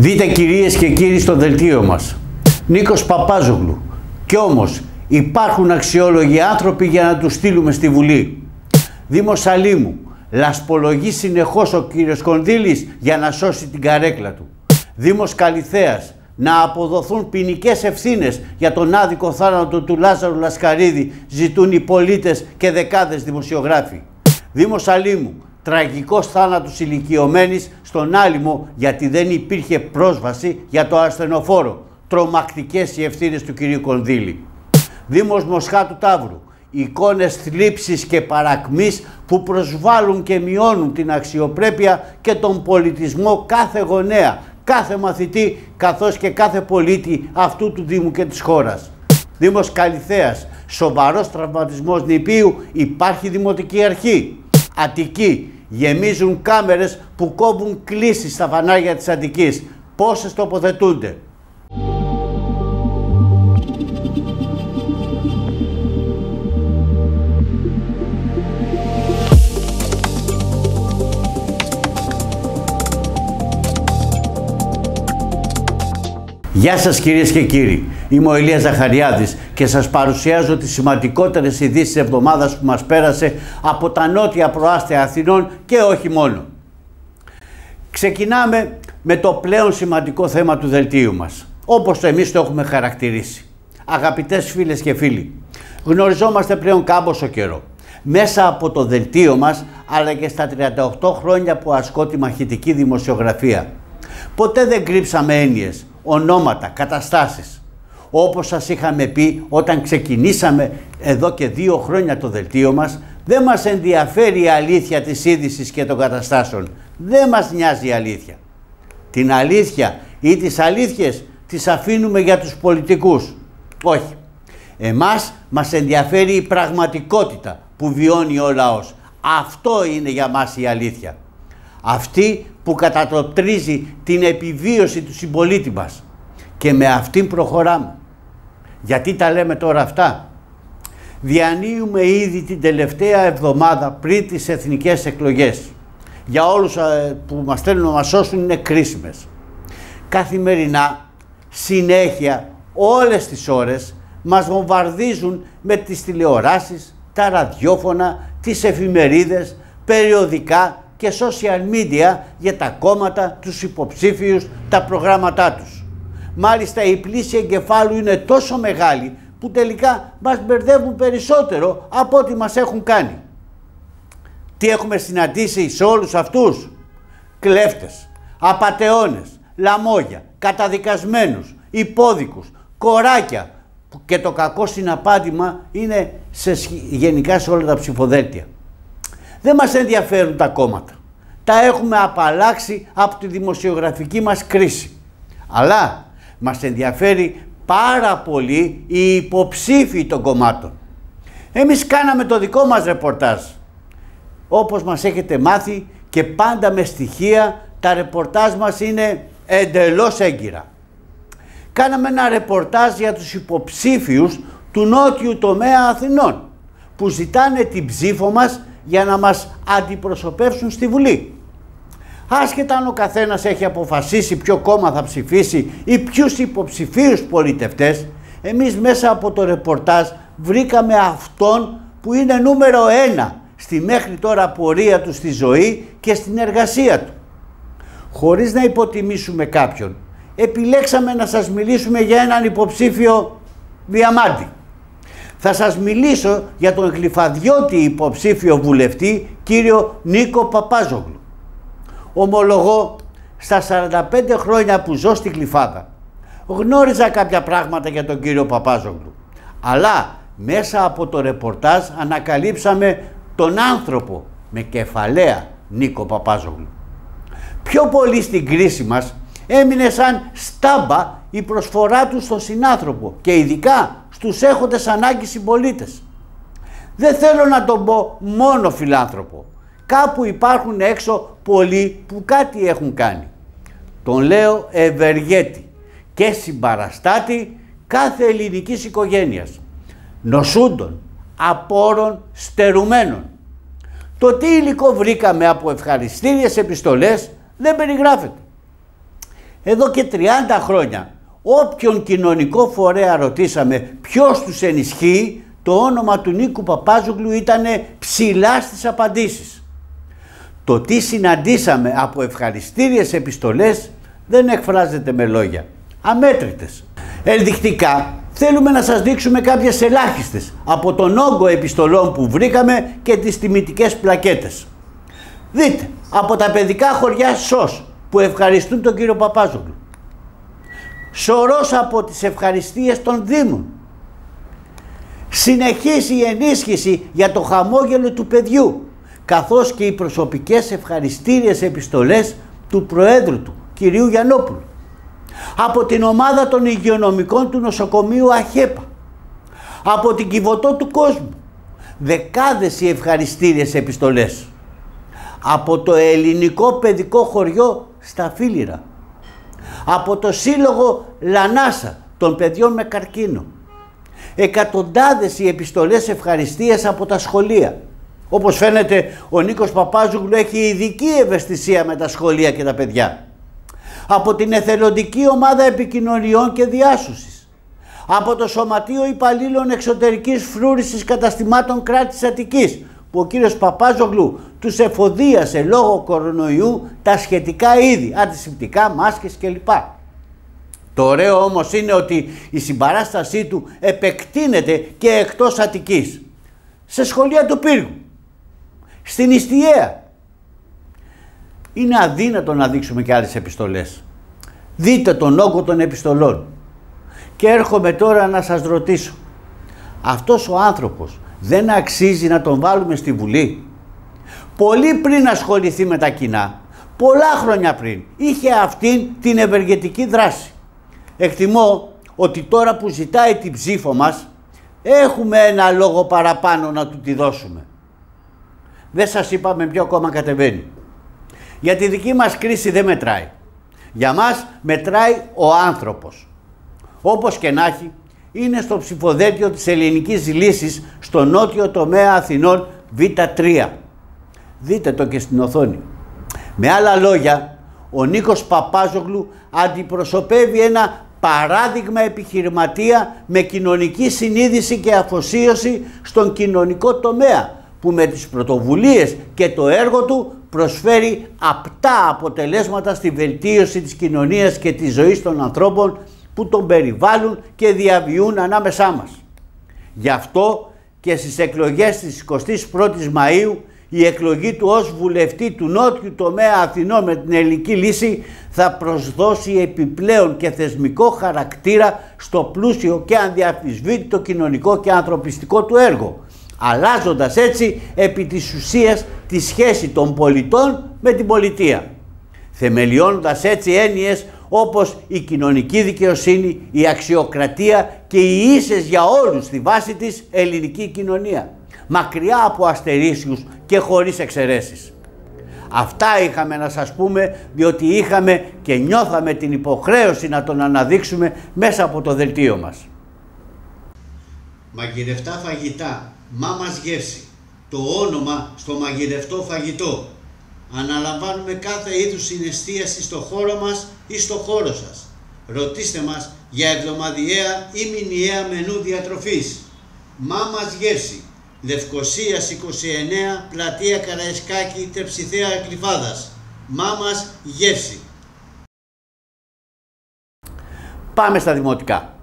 Δείτε κυρίες και κύριοι στο δελτίο μας. Νίκος Παπάζογλου. Κι όμως υπάρχουν αξιόλογοι άνθρωποι για να τους στείλουμε στη Βουλή. Δήμος Σαλίμου. Λασπολογεί συνεχώς ο κύριος Κονδύλης για να σώσει την καρέκλα του. Δήμος Καλιθέας. Να αποδοθούν ποινικές ευθύνες για τον άδικο θάνατο του Λάζαρου Λασκαρίδη ζητούν οι πολίτες και δεκάδες δημοσιογράφοι. Δήμος Σαλίμου τραγικός θάνατος ηλικιωμένης στον Άλυμο γιατί δεν υπήρχε πρόσβαση για το ασθενοφόρο. Τρομακτικές οι ευθύνες του κυρίου Κονδύλη. Δήμος Μοσχάτου Ταύρου. Εικόνες θλίψης και παρακμής που προσβάλλουν και μειώνουν την αξιοπρέπεια και τον πολιτισμό κάθε γονέα, κάθε μαθητή καθώς και κάθε πολίτη αυτού του Δήμου και της χώρας. Δήμος Καλυθέας, σοβαρός τραυματισμός νηπίου, υπάρχει δημοτική αρχή. Αττική, γεμίζουν κάμερες που κόβουν κλήσεις στα φανάρια της Αττικής. Πόσες τοποθετούνται. Γεια σας κυρίες και κύριοι. Είμαι ο Ηλίας Ζαχαριάδης και σας παρουσιάζω τις σημαντικότερες ειδήσεις της εβδομάδας που μας πέρασε από τα νότια προάστια Αθηνών και όχι μόνο. Ξεκινάμε με το πλέον σημαντικό θέμα του δελτίου μας, όπως εμείς το έχουμε χαρακτηρίσει. Αγαπητές φίλες και φίλοι, γνωριζόμαστε πλέον κάμποσο καιρό. Μέσα από το δελτίο μας, αλλά και στα 38 χρόνια που ασκώ τη μαχητική δημοσιογραφία. Ποτέ δεν κρύψαμε έννοιες, ονόματα, καταστάσεις. Όπως σας είχαμε πει όταν ξεκινήσαμε εδώ και δύο χρόνια το δελτίο μας, δεν μας ενδιαφέρει η αλήθεια της είδησης και των καταστάσεων. Δεν μας νοιάζει η αλήθεια. Την αλήθεια ή τις αλήθειες τις αφήνουμε για τους πολιτικούς. Όχι. Εμάς μας ενδιαφέρει η πραγματικότητα που βιώνει ο λαός. Αυτό είναι για μας η αλήθεια. Αυτή που κατατοπτρίζει την επιβίωση του συμπολίτη μας. Και με αυτήν προχωράμε. Γιατί τα λέμε τώρα αυτά; Διανύουμε ήδη την τελευταία εβδομάδα πριν τις εθνικές εκλογές. Για όλους ε, που μας θέλουν να μας σώσουν είναι κρίσιμες. Καθημερινά, συνέχεια, όλες τις ώρες μας βομβαρδίζουν με τις τηλεοράσεις, τα ραδιόφωνα, τις εφημερίδες, περιοδικά και social media για τα κόμματα, τους υποψήφιους, τα προγράμματά τους. Μάλιστα η πλήση εγκεφάλου είναι τόσο μεγάλη που τελικά μας μπερδεύουν περισσότερο από ό,τι μας έχουν κάνει. Τι έχουμε συναντήσει σε όλους αυτούς; Κλέφτες, απατεώνες, λαμόγια, καταδικασμένους, υπόδικους, κοράκια και το κακό συναπάντημα είναι σε, γενικά σε όλα τα ψηφοδέλτια. Δεν μας ενδιαφέρουν τα κόμματα. Τα έχουμε απαλλάξει από τη δημοσιογραφική μας κρίση. Αλλά μας ενδιαφέρει πάρα πολύ οι υποψήφοι των κομμάτων. Εμείς κάναμε το δικό μας ρεπορτάζ. Όπως μας έχετε μάθει και πάντα με στοιχεία τα ρεπορτάζ μας είναι εντελώς έγκυρα. Κάναμε ένα ρεπορτάζ για τους υποψήφιους του νότιου τομέα Αθηνών που ζητάνε την ψήφο μας για να μας αντιπροσωπεύσουν στη Βουλή. Άσχετα αν ο καθένας έχει αποφασίσει ποιο κόμμα θα ψηφίσει ή ποιους υποψηφίους πολιτευτές, εμείς μέσα από το ρεπορτάζ βρήκαμε αυτόν που είναι νούμερο ένα στη μέχρι τώρα πορεία του στη ζωή και στην εργασία του. Χωρίς να υποτιμήσουμε κάποιον, επιλέξαμε να σας μιλήσουμε για έναν υποψήφιο διαμάντη. Θα σας μιλήσω για τον γλυφαδιώτη υποψήφιο βουλευτή κύριο Νίκο Παπάζογλου. Ομολογώ στα 45 χρόνια που ζω στην Κλειφάδα γνώριζα κάποια πράγματα για τον κύριο Παπάζογλου. Αλλά μέσα από το ρεπορτάζ ανακαλύψαμε τον άνθρωπο με κεφαλαία Νίκο Παπάζογλου. Πιο πολύ στην κρίση μας έμεινε σαν στάμπα η προσφορά του στον συνάνθρωπο και ειδικά στους έχοντες ανάγκης συμπολίτες. Δεν θέλω να τον πω μόνο φιλάνθρωπο. Κάπου υπάρχουν έξω πολλοί που κάτι έχουν κάνει. Τον λέω ευεργέτη και συμπαραστάτη κάθε ελληνικής οικογένειας. Νοσούντων, απόρων, στερουμένων. Το τι υλικό βρήκαμε από ευχαριστήριες επιστολές δεν περιγράφεται. Εδώ και 30 χρόνια όποιον κοινωνικό φορέα ρωτήσαμε ποιος τους ενισχύει, το όνομα του Νίκου Παπάζογλου ήταν ψηλά στις απαντήσεις. Το τι συναντήσαμε από ευχαριστήριες επιστολές δεν εκφράζεται με λόγια. Αμέτρητες. Ενδεικτικά θέλουμε να σας δείξουμε κάποιες ελάχιστες από τον όγκο επιστολών που βρήκαμε και τις τιμητικές πλακέτες. Δείτε, από τα παιδικά χωριά ΣΟΣ που ευχαριστούν τον κύριο Παπάζογλου. Σωρός από τις ευχαριστίες των Δήμων. Συνεχίζει η ενίσχυση για το χαμόγελο του παιδιού καθώς και οι προσωπικές ευχαριστήριες επιστολές του Προέδρου του, κυρίου Γιαννόπουλου. Από την ομάδα των υγειονομικών του νοσοκομείου Αχέπα. Από την Κιβωτό του κόσμου. Δεκάδες οι ευχαριστήριες επιστολές. Από το ελληνικό παιδικό χωριό στα Φίλιρα. Από το σύλλογο Λανάσα των παιδιών με καρκίνο. Εκατοντάδες οι επιστολές ευχαριστίας από τα σχολεία όπως φαίνεται ο Νίκος Παπάζουγλου έχει ειδική ευαισθησία με τα σχολεία και τα παιδιά. Από την εθελοντική ομάδα επικοινωνιών και διάσωσης. Από το Σωματείο Υπαλλήλων Εξωτερικής Φρούρησης Καταστημάτων Κράτης Αττικής που ο κύριος Παπάζογλου τους εφοδίασε λόγω κορονοϊού τα σχετικά είδη, αντισηπτικά, μάσκες κλπ. Το ωραίο όμως είναι ότι η συμπαράστασή του επεκτείνεται και εκτός Αττικής. Σε σχολεία του πύργου, στην Ιστιαία. Είναι αδύνατο να δείξουμε και άλλες επιστολές. Δείτε τον όγκο των επιστολών. Και έρχομαι τώρα να σας ρωτήσω. Αυτός ο άνθρωπος δεν αξίζει να τον βάλουμε στη Βουλή. Πολύ πριν ασχοληθεί με τα κοινά, πολλά χρόνια πριν, είχε αυτή την ευεργετική δράση. Εκτιμώ ότι τώρα που ζητάει την ψήφο μας, έχουμε ένα λόγο παραπάνω να του τη δώσουμε. Δεν σας είπα με ποιο κόμμα κατεβαίνει. Για τη δική μας κρίση δεν μετράει. Για μας μετράει ο άνθρωπος. Όπως και να έχει, είναι στο ψηφοδέλτιο της ελληνικής λύσης στο νότιο τομέα Αθηνών Β3. Δείτε το και στην οθόνη. Με άλλα λόγια, ο Νίκος Παπάζογλου αντιπροσωπεύει ένα παράδειγμα επιχειρηματία με κοινωνική συνείδηση και αφοσίωση στον κοινωνικό τομέα που με τις πρωτοβουλίες και το έργο του προσφέρει απτά αποτελέσματα στη βελτίωση της κοινωνίας και της ζωής των ανθρώπων που τον περιβάλλουν και διαβιούν ανάμεσά μας. Γι' αυτό και στις εκλογές της 21ης Μαΐου η εκλογή του ως βουλευτή του νότιου τομέα Αθηνών με την ελληνική λύση θα προσδώσει επιπλέον και θεσμικό χαρακτήρα στο πλούσιο και ανδιαφυσβήτητο κοινωνικό και ανθρωπιστικό του έργο αλλάζοντας έτσι επί της ουσίας τη σχέση των πολιτών με την πολιτεία. Θεμελιώνοντας έτσι έννοιες όπως η κοινωνική δικαιοσύνη, η αξιοκρατία και οι ίσες για όλους στη βάση της ελληνική κοινωνία. Μακριά από αστερίσιους και χωρίς εξαιρέσεις. Αυτά είχαμε να σας πούμε διότι είχαμε και νιώθαμε την υποχρέωση να τον αναδείξουμε μέσα από το δελτίο μας. Μαγειρευτά φαγητά μάμας γεύση, το όνομα στο μαγειρευτό φαγητό. Αναλαμβάνουμε κάθε είδους συναισθίαση στο χώρο μας ή στο χώρο σας. Ρωτήστε μας για εβδομαδιαία ή μηνιαία μενού διατροφής. Μάμας γεύση, Λευκοσίας 29, πλατεία Καραϊσκάκη, Τεψιθέα Εκλειφάδας. Μάμας γεύση. Πάμε στα δημοτικά.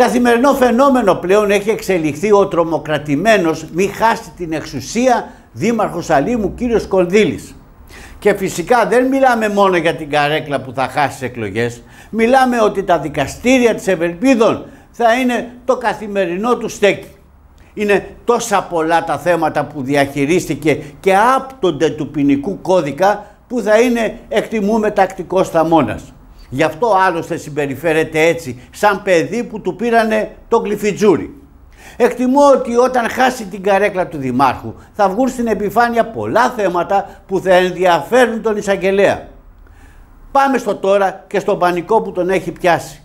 Καθημερινό φαινόμενο πλέον έχει εξελιχθεί ο τρομοκρατημένος μη χάσει την εξουσία δήμαρχος Αλήμου κύριος Κονδύλης. Και φυσικά δεν μιλάμε μόνο για την καρέκλα που θα χάσει τις εκλογές, μιλάμε ότι τα δικαστήρια της Ευελπίδων θα είναι το καθημερινό του στέκι. Είναι τόσα πολλά τα θέματα που διαχειρίστηκε και άπτονται του ποινικού κώδικα που θα είναι εκτιμούμε τακτικός θαμώνας. Γι' αυτό άλλωστε συμπεριφέρεται έτσι, σαν παιδί που του πήρανε το γλυφιτζούρι. Εκτιμώ ότι όταν χάσει την καρέκλα του Δημάρχου θα βγουν στην επιφάνεια πολλά θέματα που θα ενδιαφέρουν τον εισαγγελέα. Πάμε στο τώρα και στον πανικό που τον έχει πιάσει.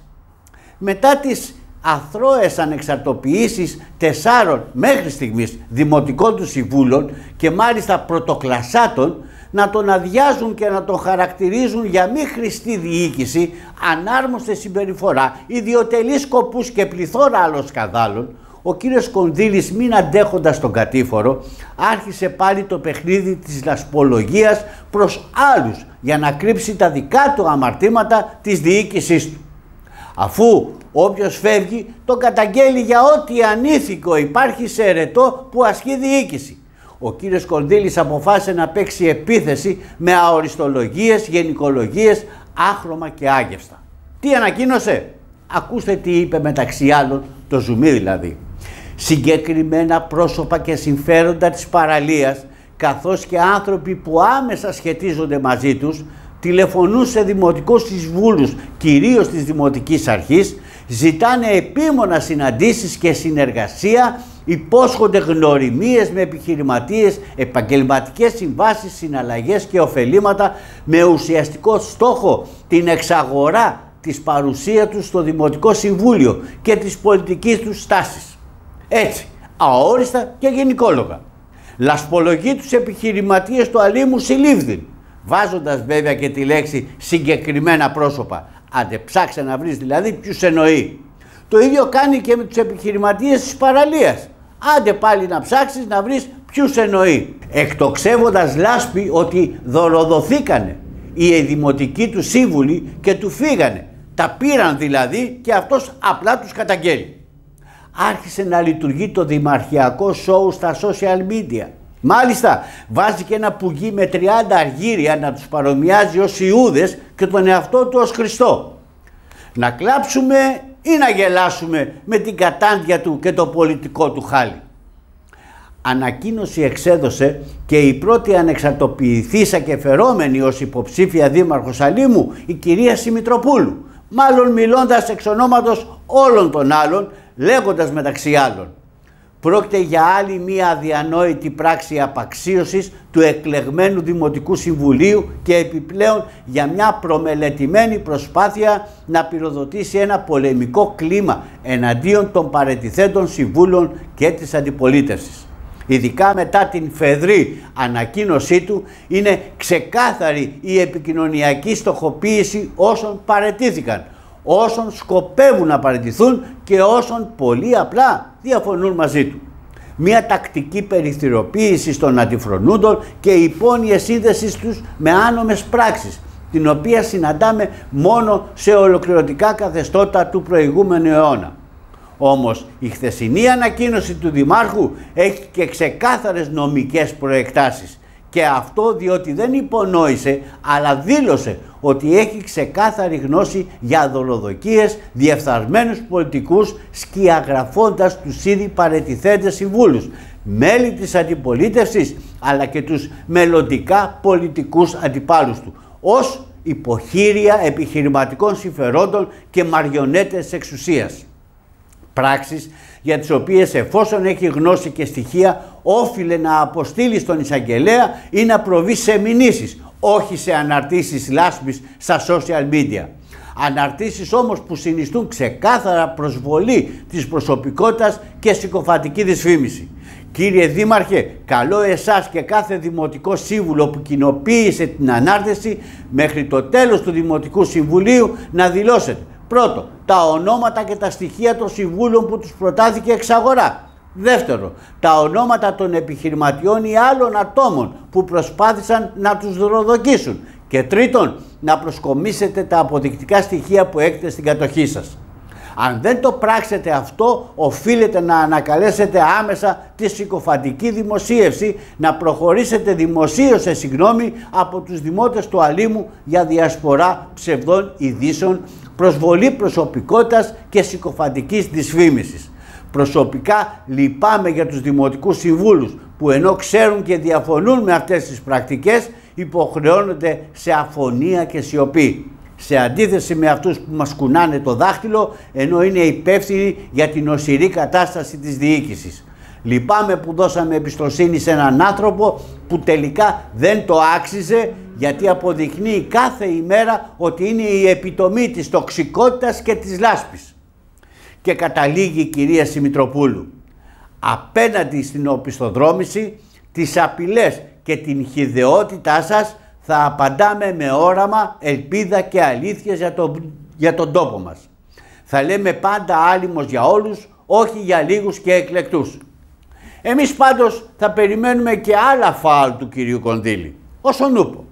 Μετά τις αθρώες ανεξαρτοποιήσεις τεσσάρων μέχρι στιγμής δημοτικών του συμβούλων και μάλιστα πρωτοκλασσάτων να τον αδειάζουν και να τον χαρακτηρίζουν για μη χρηστή διοίκηση, ανάρμοστε συμπεριφορά, ιδιωτελείς σκοπούς και πληθώρα άλλων σκαδάλων, ο κύριος Κονδύλης μην αντέχοντας τον κατήφορο άρχισε πάλι το παιχνίδι της λασπολογίας προς άλλους για να κρύψει τα δικά του αμαρτήματα της διοίκησής του. Αφού όποιος φεύγει τον καταγγέλει για ό,τι ανήθικο υπάρχει σε ερετό που ασκεί διοίκηση. Ο κύριος Κονδύλης αποφάσισε να παίξει επίθεση με αοριστολογίες, γενικολογίες, άχρωμα και άγευστα. Τι ανακοίνωσε; Ακούστε τι είπε μεταξύ άλλων, το ζουμί δηλαδή συγκεκριμένα πρόσωπα και συμφέροντα της παραλίας καθώς και άνθρωποι που άμεσα σχετίζονται μαζί τους τηλεφωνούν σε δημοτικούς της βούλους, κυρίως της Δημοτικής Αρχής, ζητάνε επίμονα συναντήσεις και συνεργασία, υπόσχονται γνωριμίες με επιχειρηματίες, επαγγελματικές συμβάσεις, συναλλαγές και ωφελήματα με ουσιαστικό στόχο την εξαγορά της παρουσίας τους στο Δημοτικό Συμβούλιο και της πολιτικής τους στάσης. Έτσι, αόριστα και γενικόλογα. Λασπολογεί τους επιχειρηματίες του αλήμου συλλήφθην, βάζοντας βέβαια και τη λέξη συγκεκριμένα πρόσωπα. Άντε ψάξε να βρεις δηλαδή ποιους εννοεί. Το ίδιο κάνει και με τους επιχειρηματίες της παραλίας. Άντε πάλι να ψάξεις να βρεις ποιους εννοεί. Εκτοξεύοντας λάσπη ότι δωροδοθήκανε οι δημοτικοί του σύμβουλοι και του φύγανε. Τα πήραν δηλαδή και αυτός απλά τους καταγγέλει άρχισε να λειτουργεί το δημαρχιακό σοου στα social media. Μάλιστα βάζει και ένα πουγί με 30 αργύρια να τους παρομοιάζει ως Ιούδες και τον εαυτό του ως Χριστό. Να κλάψουμε ή να γελάσουμε με την κατάντια του και το πολιτικό του χάλι. Ανακοίνωση εξέδωσε και η πρώτη ανεξαρτοποιηθήσα και φερόμενη ως υποψήφια δήμαρχος Αλήμου η κυρία Σιμητροπούλου μάλλον μιλώντας εξ ονόματος όλων των άλλων λέγοντας μεταξύ άλλων πρόκειται για άλλη μία αδιανόητη πράξη απαξίωσης του εκλεγμένου Δημοτικού Συμβουλίου και επιπλέον για μια προμελετημένη προσπάθεια να πυροδοτήσει ένα πολεμικό κλίμα εναντίον των παρετηθέντων συμβούλων και της αντιπολίτευσης. Ειδικά μετά την φεδρή ανακοίνωσή του είναι ξεκάθαρη η επικοινωνιακή στοχοποίηση όσων παρετήθηκαν όσων σκοπεύουν να παραιτηθούν και όσων πολύ απλά διαφωνούν μαζί του. Μια τακτική περιθυροποίηση των αντιφρονούντων και υπόνοιες σύνδεσης τους με άνομες πράξεις, την οποία συναντάμε μόνο σε ολοκληρωτικά καθεστώτα του προηγούμενου αιώνα. Όμως η χθεσινή ανακοίνωση του Δημάρχου έχει και ξεκάθαρες νομικές προεκτάσεις και αυτό διότι δεν υπονόησε αλλά δήλωσε ότι έχει ξεκάθαρη γνώση για δολοδοκίες διεφθαρμένους πολιτικούς σκιαγραφώντας τους ήδη παρετηθέντες συμβούλους, μέλη της αντιπολίτευσης αλλά και τους μελλοντικά πολιτικούς αντιπάλους του ως υποχείρια επιχειρηματικών συμφερόντων και μαριονέτες εξουσίας. Πράξεις για τις οποίες εφόσον έχει γνώση και στοιχεία όφιλε να αποστείλει στον εισαγγελέα ή να προβεί σε μηνύσεις, όχι σε αναρτήσεις λάσπης στα social media. Αναρτήσεις όμως που συνιστούν ξεκάθαρα προσβολή της προσωπικότητας και συκοφαντική δυσφήμιση. Κύριε Δήμαρχε, καλώ εσάς και κάθε Δημοτικό Σύμβουλο που κοινοποίησε την ανάρτηση μέχρι το τέλος του Δημοτικού Συμβουλίου να δηλώσετε Πρώτο, τα ονόματα και τα στοιχεία των συμβούλων που τους προτάθηκε εξ αγορά. Δεύτερο, τα ονόματα των επιχειρηματιών ή άλλων ατόμων που προσπάθησαν να τους δωροδοκίσουν. Και τρίτον, να προσκομίσετε τα αποδεικτικά στοιχεία που έχετε στην κατοχή σας. Αν δεν το πράξετε αυτό, οφείλετε να ανακαλέσετε άμεσα τη συκοφαντική δημοσίευση, να προχωρήσετε δημοσίως σε συγγνώμη από τους δημότες του Αλήμου για διασπορά ψευδών ειδήσεων, προσβολή προσωπικότητας και συκοφαντικής δυσφήμισης. Προσωπικά λυπάμαι για τους δημοτικούς συμβούλους που ενώ ξέρουν και διαφωνούν με αυτές τις πρακτικές υποχρεώνονται σε αφωνία και σιωπή σε αντίθεση με αυτούς που μας κουνάνε το δάχτυλο ενώ είναι υπεύθυνοι για την οσυρή κατάσταση της διοίκησης. Λυπάμαι που δώσαμε εμπιστοσύνη σε έναν άνθρωπο που τελικά δεν το άξιζε γιατί αποδεικνύει κάθε ημέρα ότι είναι η επιτομή της τοξικότητας και της λάσπης. Και καταλήγει η κυρία Σιμητροπούλου. Απέναντι στην οπισθοδρόμηση, τις απειλές και την χιδεότητά σας θα απαντάμε με όραμα, ελπίδα και αλήθειες για, τον, για τον τόπο μας. Θα λέμε πάντα άλυμος για όλους, όχι για λίγους και εκλεκτούς. Εμείς πάντως θα περιμένουμε και άλλα φάουλ του κυρίου Κονδύλη, όσον ούπο.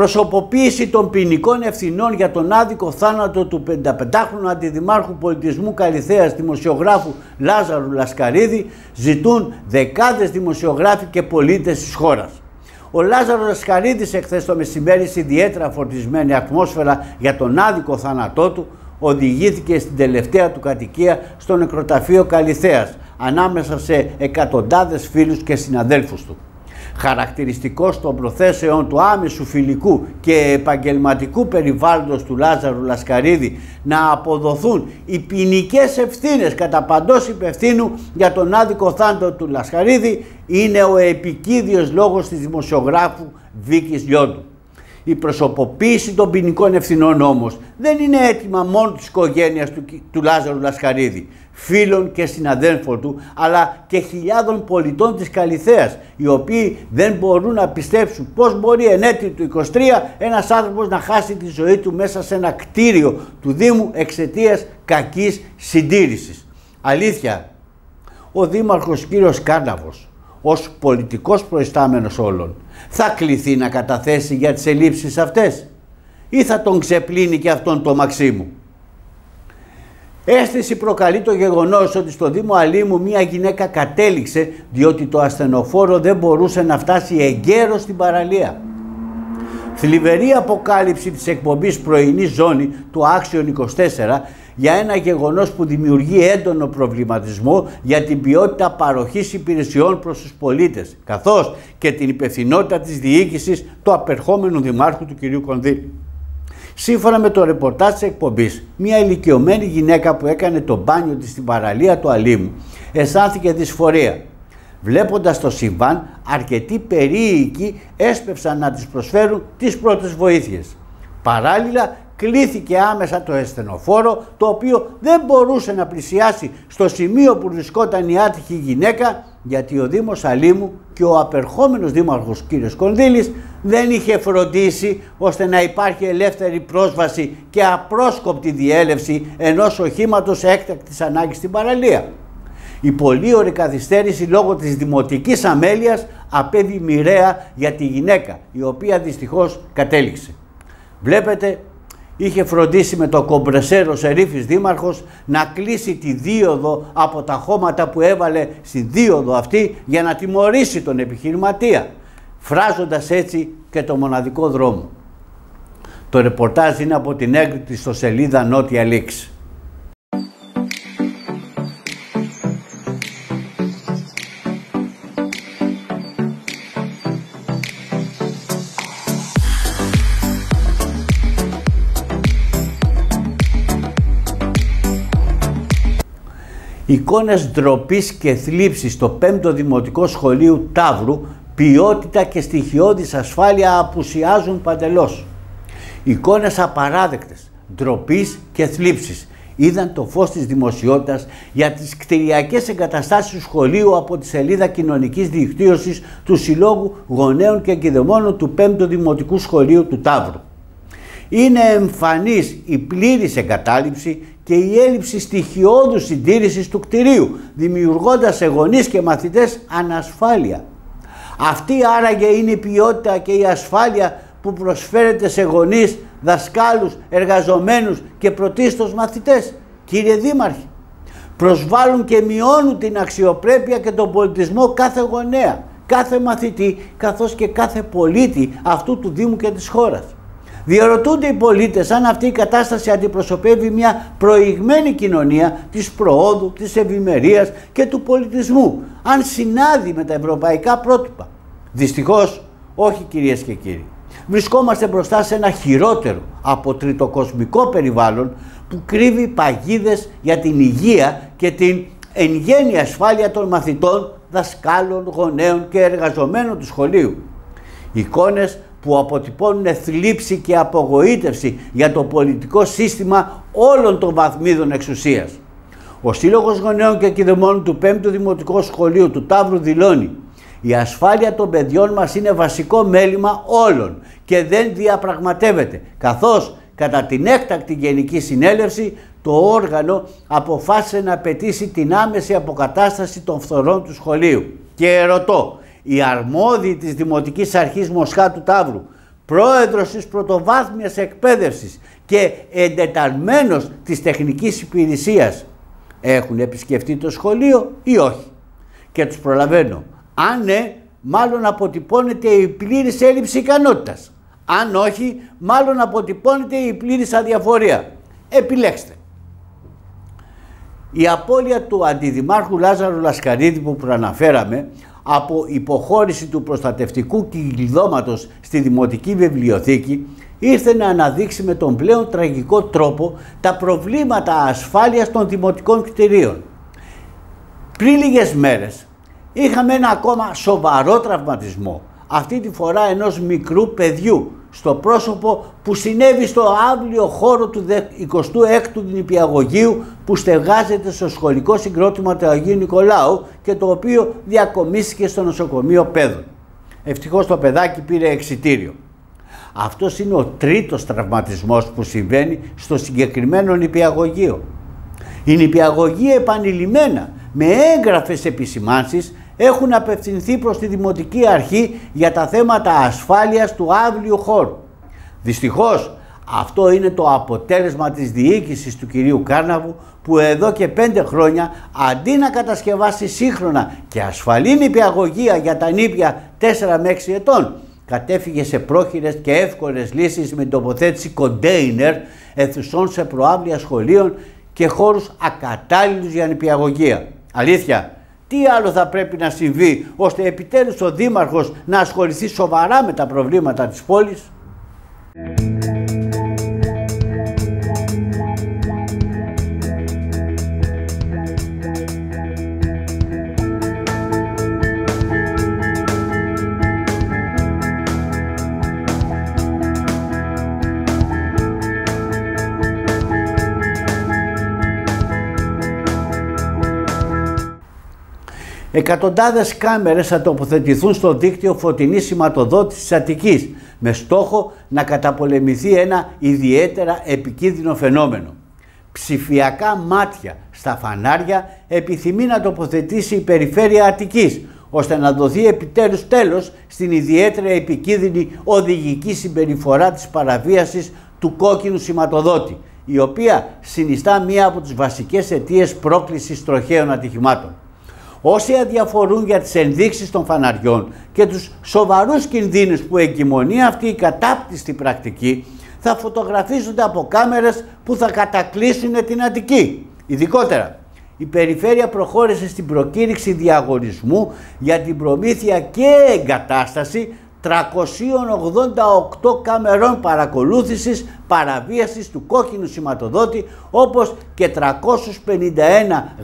Προσωποποίηση των ποινικών ευθυνών για τον άδικο θάνατο του 55χρονου αντιδημάρχου πολιτισμού Καλυθέας δημοσιογράφου Λάζαρου Λασκαρίδη ζητούν δεκάδες δημοσιογράφοι και πολίτες της χώρας. Ο Λάζαρος Λασκαρίδης εχθές το μεσημέρι σε ιδιαίτερα φορτισμένη ατμόσφαιρα για τον άδικο θάνατό του οδηγήθηκε στην τελευταία του κατοικία στο νεκροταφείο Καλυθέας ανάμεσα σε εκατοντάδες φίλους και συναδέλφους του χαρακτηριστικός των προθέσεων του άμεσου φιλικού και επαγγελματικού περιβάλλοντος του Λάζαρου Λασκαρίδη να αποδοθούν οι ποινικές ευθύνες κατά παντός υπευθύνου για τον άδικο θάνατο του Λασκαρίδη είναι ο επικίδιος λόγος της δημοσιογράφου Βίκης Λιόντου. Η προσωποποίηση των ποινικών ευθυνών όμως δεν είναι έτοιμα μόνο της οικογένειας του, του Λάζαρου Λασκαρίδη φίλων και συναδέλφων του, αλλά και χιλιάδων πολιτών της Καλυθέας, οι οποίοι δεν μπορούν να πιστέψουν πώς μπορεί εν έτη του 23 ένας άνθρωπος να χάσει τη ζωή του μέσα σε ένα κτίριο του Δήμου εξαιτίας κακής συντήρησης. Αλήθεια, ο Δήμαρχος κύριος Κάρναβος, ως πολιτικός προϊστάμενος όλων, θα κληθεί να καταθέσει για τις ελλείψεις αυτές ή θα τον ξεπλύνει και αυτόν το Μαξίμου. Αίσθηση προκαλεί το γεγονός ότι στο Δήμο Αλήμου μια γυναίκα κατέληξε διότι το ασθενοφόρο δεν μπορούσε να φτάσει εγκαίρως στην παραλία. Θλιβερή αποκάλυψη της εκπομπής πρωινής ζώνη του Άξιον 24 για ένα γεγονός που δημιουργεί έντονο προβληματισμό για την ποιότητα παροχής υπηρεσιών προς τους πολίτες καθώς και την υπευθυνότητα της διοίκησης του απερχόμενου δημάρχου του κ. Κονδύλη. Σύμφωνα με το ρεπορτάζ της εκπομπής, μια ηλικιωμένη γυναίκα που έκανε το μπάνιο της στην παραλία του Αλήμου αισθάνθηκε δυσφορία. Βλέποντας το συμβάν, αρκετοί περίοικοι έσπευσαν να της προσφέρουν τις πρώτες βοήθειες. Παράλληλα, κλήθηκε άμεσα το εσθενοφόρο, το οποίο δεν μπορούσε να πλησιάσει στο σημείο που βρισκόταν η άτυχη γυναίκα, γιατί ο Δήμος Αλήμου και ο απερχόμενος Δήμαρχος κ. Κονδύλης δεν είχε φροντίσει ώστε να υπάρχει ελεύθερη πρόσβαση και απρόσκοπτη διέλευση ενός οχήματος έκτακτης ανάγκης στην παραλία. Η πολύ ωραία καθυστέρηση λόγω της δημοτικής αμέλειας απέβη μοιραία για τη γυναίκα, η οποία δυστυχώς κατέληξε. Βλέπετε, είχε φροντίσει με το κομπρεσέρο Σερίφης Δήμαρχος να κλείσει τη δίωδο από τα χώματα που έβαλε στη δίωδο αυτή για να τιμωρήσει τον επιχειρηματία φράζοντας έτσι και το μοναδικό δρόμο. Το ρεπορτάζ είναι από την έγκριτη στο σελίδα Νότια Λίξη. Εικόνες ντροπής και θλίψης στο 5ο Δημοτικό Σχολείο Ταύρου ποιότητα και στοιχειώδης ασφάλεια απουσιάζουν παντελώς. Εικόνες απαράδεκτες, ντροπής και θλίψης είδαν το φως της δημοσιότητας για τις κτηριακές εγκαταστάσεις του σχολείου από τη σελίδα κοινωνικής δικτύωσης του Συλλόγου Γονέων και Εγκυδεμόνων του 5ου Δημοτικού Σχολείου του Ταύρου. Είναι εμφανής η πλήρης εγκατάλειψη και η έλλειψη στοιχειώδους συντήρησης του κτηρίου, δημιουργώντας σε γονείς και μαθητές ανασφάλεια. Αυτή άραγε είναι η ποιότητα και η ασφάλεια που προσφέρεται σε γονείς, δασκάλους, εργαζομένους και πρωτίστως μαθητές. Κύριε Δήμαρχε, προσβάλλουν και μειώνουν την αξιοπρέπεια και τον πολιτισμό κάθε γονέα, κάθε μαθητή, καθώς και κάθε πολίτη αυτού του Δήμου και της χώρας. Διαρωτούνται οι πολίτες αν αυτή η κατάσταση αντιπροσωπεύει μια προηγμένη κοινωνία της προόδου, της ευημερίας και του πολιτισμού, αν συνάδει με τα ευρωπαϊκά πρότυπα. Δυστυχώς όχι κυρίες και κύριοι. Βρισκόμαστε μπροστά σε ένα χειρότερο από τριτοκοσμικό περιβάλλον που κρύβει παγίδες για την υγεία και την εν γέννη ασφάλεια των μαθητών, δασκάλων, γονέων και εργαζομένων του σχολείου. Εικόνες που αποτυπώνουν θλίψη και απογοήτευση για το πολιτικό σύστημα όλων των βαθμίδων εξουσίας. Ο Σύλλογος Γονέων και Κηδεμόνων του 5ου Δημοτικού Σχολείου του Ταύρου δηλώνει η ασφάλεια των παιδιών μας είναι βασικό μέλημα όλων και δεν διαπραγματεύεται, καθώς κατά την έκτακτη Γενική Συνέλευση το όργανο αποφάσισε να απαιτήσει την άμεση αποκατάσταση των φθορών του σχολείου. Και ερωτώ, οι αρμόδιοι της Δημοτικής Αρχής Μοσχάτου Ταύρου, πρόεδρος της πρωτοβάθμιας εκπαίδευσης και εντεταλμένος της τεχνικής υπηρεσίας έχουν επισκεφτεί το σχολείο ή όχι; Και τους προλαβαίνω. Αν ναι, μάλλον αποτυπώνεται η πλήρης έλλειψη ικανότητας. Αν όχι, μάλλον αποτυπώνεται η πλήρης αδιαφορία. Επιλέξτε. Η απώλεια του αντιδημάρχου Λάζαρου Λασκαρίδη που προαναφέραμε από υποχώρηση του προστατευτικού κυλιδώματος στη Δημοτική Βιβλιοθήκη ήρθε να αναδείξει με τον πλέον τραγικό τρόπο τα προβλήματα ασφάλειας των δημοτικών κτηρίων. Πριν λίγες μέρες είχαμε ένα ακόμα σοβαρό τραυματισμό, αυτή τη φορά ενός μικρού παιδιού στο πρόσωπο που συνέβη στο άβλιο χώρο του 26ου νηπιαγωγείου που στεγάζεται στο σχολικό συγκρότημα του Αγίου Νικολάου και το οποίο διακομίστηκε στο νοσοκομείο Πέδων. Ευτυχώς το παιδάκι πήρε εξιτήριο. Αυτός είναι ο τρίτος τραυματισμός που συμβαίνει στο συγκεκριμένο νηπιαγωγείο. Οι νηπιαγωγοί επανειλημμένα με έγγραφες επισημάνσεις έχουν απευθυνθεί προς τη Δημοτική Αρχή για τα θέματα ασφάλειας του άβλιου χώρου. Δυστυχώς αυτό είναι το αποτέλεσμα της διοίκησης του κυρίου Κάρναβου που εδώ και πέντε χρόνια αντί να κατασκευάσει σύγχρονα και ασφαλή νηπιαγωγία για τα νήπια 4 με 6 ετών κατέφυγε σε πρόχειρες και εύκολες λύσεις με τοποθέτηση κοντέινερ αιθουσών σε προάβλια σχολείων και χώρους ακατάλληλους για νηπιαγωγία. Αλήθεια, τι άλλο θα πρέπει να συμβεί ώστε επιτέλους ο Δήμαρχος να ασχοληθεί σοβαρά με τα προβλήματα της πόλης; Εκατοντάδες κάμερες θα τοποθετηθούν στο δίκτυο φωτεινής σηματοδότησης της Αττικής με στόχο να καταπολεμηθεί ένα ιδιαίτερα επικίνδυνο φαινόμενο. Ψηφιακά μάτια στα φανάρια επιθυμεί να τοποθετήσει η περιφέρεια Αττικής ώστε να δοθεί επιτέλους τέλος στην ιδιαίτερα επικίνδυνη οδηγική συμπεριφορά της παραβίασης του κόκκινου σηματοδότη η οποία συνιστά μία από τις βασικές αιτίες πρόκλησης τροχαίων ατυχημάτων. Όσοι αδιαφορούν για τις ενδείξεις των φαναριών και τους σοβαρούς κινδύνους που εγκυμονεί αυτή η κατάπτυστη πρακτική θα φωτογραφίζονται από κάμερες που θα κατακλείσουν την Αττική. Ειδικότερα, η Περιφέρεια προχώρησε στην προκήρυξη διαγωνισμού για την προμήθεια και εγκατάσταση 388 καμερών παρακολούθησης παραβίασης του κόκκινου σηματοδότη όπως και 351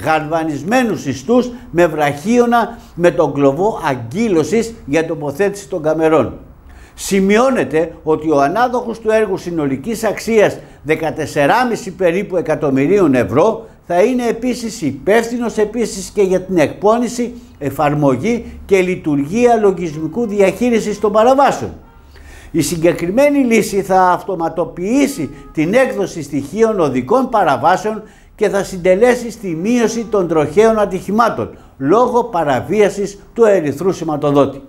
γαλβανισμένους ιστούς με βραχίωνα με τον κλωβό αγκύλωσης για τοποθέτηση των καμερών. Σημειώνεται ότι ο ανάδοχος του έργου συνολικής αξίας 14,5 περίπου εκατομμυρίων ευρώ θα είναι επίσης υπεύθυνος επίσης και για την εκπόνηση, εφαρμογή και λειτουργία λογισμικού διαχείρισης των παραβάσεων. Η συγκεκριμένη λύση θα αυτοματοποιήσει την έκδοση στοιχείων οδικών παραβάσεων και θα συντελέσει στη μείωση των τροχαίων ατυχημάτων λόγω παραβίασης του ερυθρού σηματοδότη.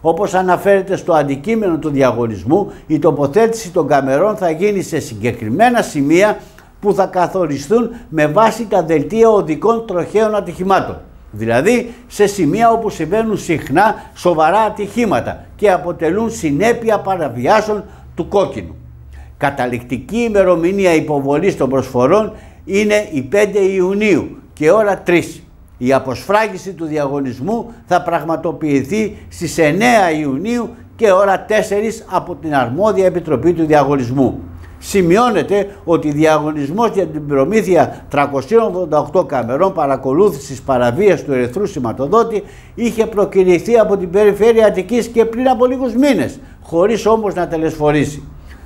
Όπως αναφέρεται στο αντικείμενο του διαγωνισμού, η τοποθέτηση των καμερών θα γίνει σε συγκεκριμένα σημεία που θα καθοριστούν με βάση τα δελτία οδικών τροχαίων ατυχημάτων. Δηλαδή σε σημεία όπου συμβαίνουν συχνά σοβαρά ατυχήματα και αποτελούν συνέπεια παραβιάσεων του κόκκινου. Καταληκτική ημερομηνία υποβολής των προσφορών είναι η 5 Ιουνίου και ώρα 3. Η αποσφράγιση του διαγωνισμού θα πραγματοποιηθεί στις 9 Ιουνίου και ώρα 4 από την αρμόδια επιτροπή του διαγωνισμού. Σημειώνεται ότι διαγωνισμός για την προμήθεια 388 καμερών παρακολούθησης παραβίας του ερυθρού σηματοδότη είχε προκυρηθεί από την περιφέρεια Αττικής και πριν από λίγους μήνες, χωρίς όμως να τελεσφορήσει.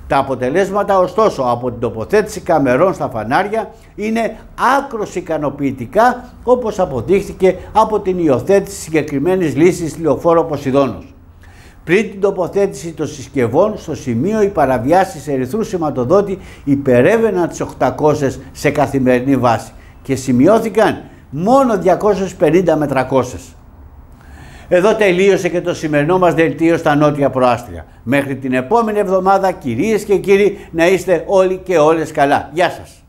Τα αποτελέσματα ωστόσο από την τοποθέτηση καμερών στα φανάρια είναι άκρος ικανοποιητικά όπως αποδείχθηκε από την υιοθέτηση συγκεκριμένης λύσης λεωφόρο Ποσειδώνος. Πριν την τοποθέτηση των συσκευών, στο σημείο οι παραβιάσεις ερυθρού σηματοδότη υπερεύαιναν τις 800 σε καθημερινή βάση και σημειώθηκαν μόνο 250 με 300. Εδώ τελείωσε και το σημερινό μας δελτίο στα Νότια Προάστια. Μέχρι την επόμενη εβδομάδα κυρίες και κύριοι να είστε όλοι και όλες καλά. Γεια σας.